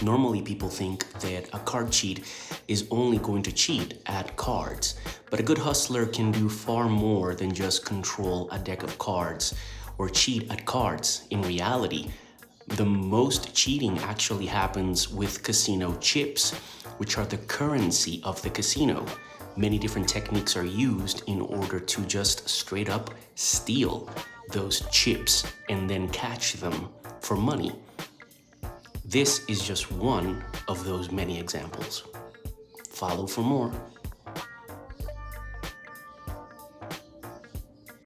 Normally, people think that a card cheat is only going to cheat at cards, but a good hustler can do far more than just control a deck of cards or cheat at cards. In reality, the most cheating actually happens with casino chips, which are the currency of the casino. Many different techniques are used in order to just straight up steal those chips and then catch them for money. This is just one of those many examples. Follow for more.